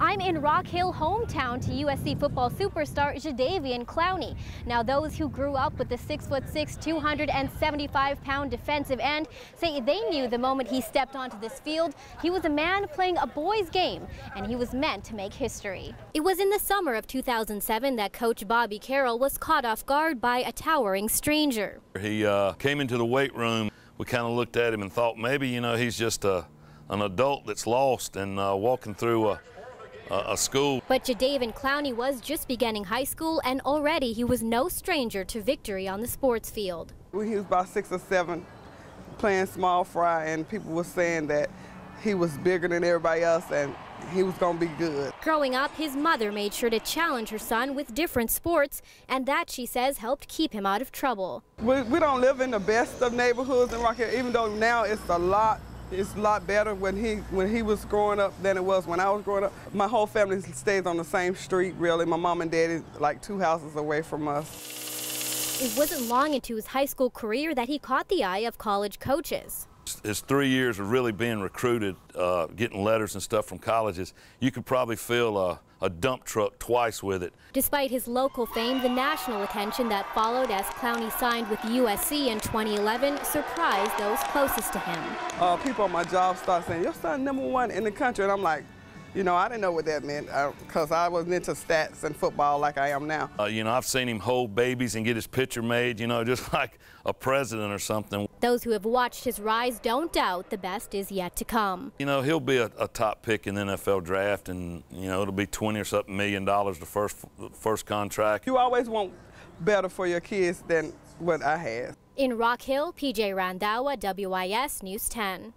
I'm in Rock Hill, hometown to USC football superstar Jadeveon Clowney. Now, those who grew up with the 6'6", 275-pound defensive end say they knew the moment he stepped onto this field, he was a man playing a boys' game, and he was meant to make history. It was in the summer of 2007 that coach Bobby Carroll was caught off guard by a towering stranger. He uh, came into the weight room. We kind of looked at him and thought maybe, you know, he's just a, an adult that's lost and uh, walking through a, a, school. But Jadeveon Clowney was just beginning high school, and already he was no stranger to victory on the sports field. When he was about six or seven, playing small fry, and people were saying that he was bigger than everybody else, and he was going to be good. Growing up, his mother made sure to challenge her son with different sports, and that, she says, helped keep him out of trouble. We, we don't live in the best of neighborhoods in Rock Hill, even though now it's a lot it's a lot better when he when he was growing up than it was when I was growing up. My whole family stays on the same street, really. My mom and dad is like two houses away from us. It wasn't long into his high school career that he caught the eye of college coaches his three years of really being recruited, uh, getting letters and stuff from colleges, you could probably fill a, a, dump truck twice with it. Despite his local fame, the national attention that followed as Clowney signed with USC in 2011 surprised those closest to him. Uh, people on my job start saying, your son number one in the country, and I'm like, you know, I didn't know what that meant because uh, I wasn't into stats and football like I am now. Uh, you know, I've seen him hold babies and get his picture made, you know, just like a president or something. Those who have watched his rise don't doubt the best is yet to come. You know, he'll be a, a top pick in the NFL draft, and, you know, it'll be 20 or something million dollars the first, first contract. You always want better for your kids than what I had. In Rock Hill, PJ Randhawa, WIS News 10.